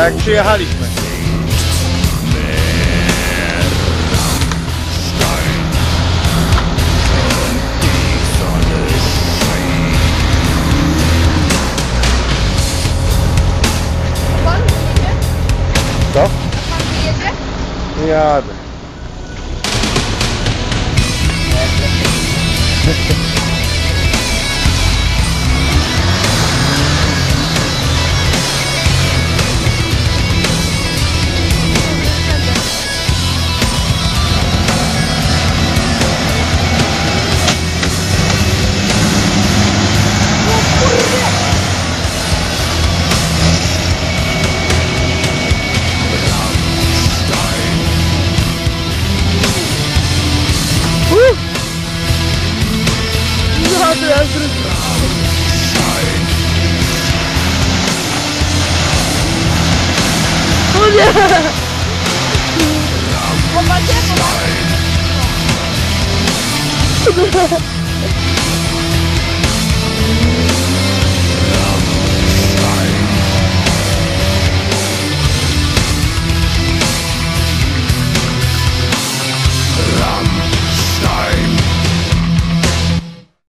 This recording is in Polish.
Tak jak przyjechaliśmy. Pan jedzie? Co? Pan jedzie? Jadę. Andrew. Kurde! Popatrzcie!